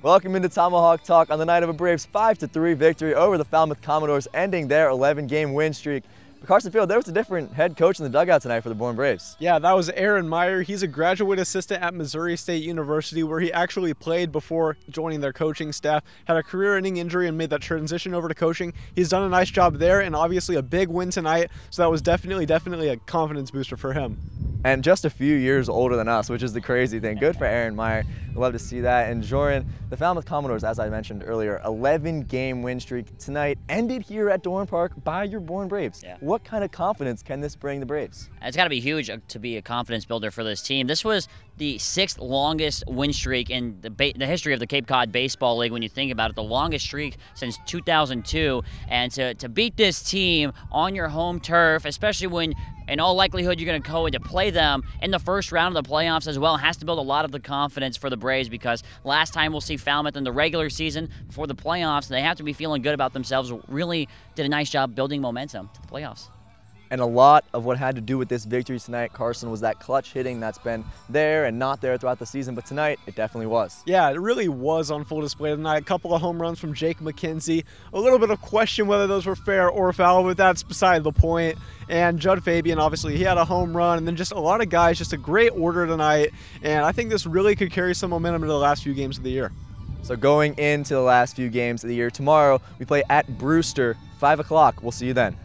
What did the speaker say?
Welcome into Tomahawk Talk on the night of a Braves 5-3 victory over the Falmouth Commodores, ending their 11-game win streak. But Carson Field, there was a different head coach in the dugout tonight for the Bourne Braves. Yeah, that was Aaron Meyer. He's a graduate assistant at Missouri State University, where he actually played before joining their coaching staff. Had a career-ending injury and made that transition over to coaching. He's done a nice job there, and obviously a big win tonight. So that was definitely, definitely a confidence booster for him and just a few years older than us, which is the crazy thing. Good for Aaron Meyer. Love to see that. And Joran, the Falmouth Commodores, as I mentioned earlier, 11 game win streak tonight ended here at Doran Park by your Bourne Braves. Yeah. What kind of confidence can this bring the Braves? It's got to be huge uh, to be a confidence builder for this team. This was the sixth longest win streak in the, the history of the Cape Cod Baseball League when you think about it, the longest streak since 2002. And to, to beat this team on your home turf, especially when in all likelihood, you're going to go in to play them in the first round of the playoffs as well. Has to build a lot of the confidence for the Braves because last time we'll see Falmouth in the regular season before the playoffs, they have to be feeling good about themselves. Really did a nice job building momentum to the playoffs. And a lot of what had to do with this victory tonight, Carson, was that clutch hitting that's been there and not there throughout the season. But tonight, it definitely was. Yeah, it really was on full display tonight. A couple of home runs from Jake McKenzie. A little bit of question whether those were fair or foul, but that's beside the point. And Jud Fabian, obviously, he had a home run. And then just a lot of guys, just a great order tonight. And I think this really could carry some momentum into the last few games of the year. So going into the last few games of the year, tomorrow we play at Brewster, 5 o'clock. We'll see you then.